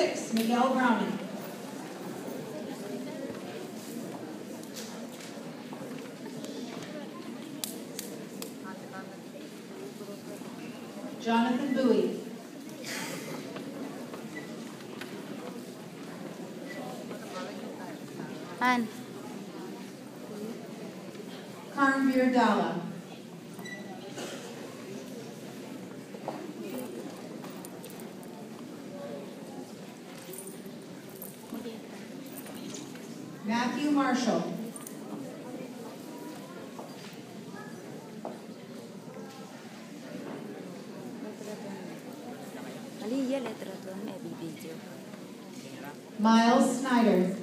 six, Miguel Browning. Jonathan Bowie. Han. Karanvir Dalla. Matthew Marshall. Miles Snyder.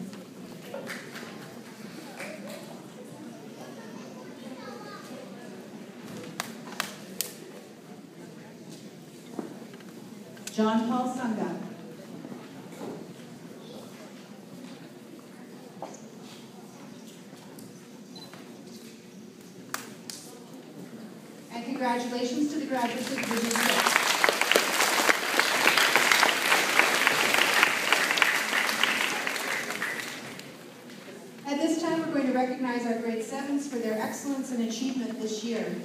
John Paul Sunga. And congratulations to the graduates of Division Six. At this time, we're going to recognize our grade sevens for their excellence and achievement this year.